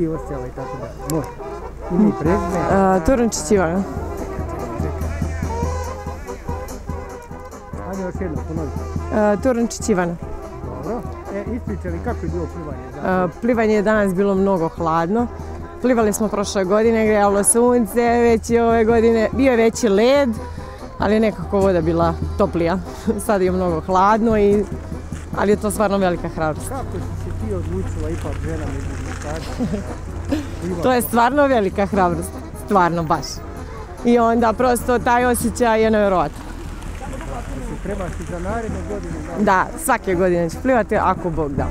i ostalo i tako da. Može. Ime i prezime. Turničić Ivana. Ajde još jednom, ponovi. Uh, Turničić Ivana. Dobro. E, ispričali kako je bilo plivanje? Plivanje je danas bilo mnogo hladno. Plivali smo prošle godine, grejalo sunce, već je ove godine bio je veći led, ali je nekako voda bila toplija. Sad je mnogo hladno, i, ali je to stvarno velika hrabrost. Kako si se ti odlučila ipak žena među muškarcima? To je stvarno velika hrabrost, stvarno baš. I onda prosto taj osjećaj je nevjerojatan. Se trebaš i za naredne godine. da? Da, svake godine ću plivati ako Bog da.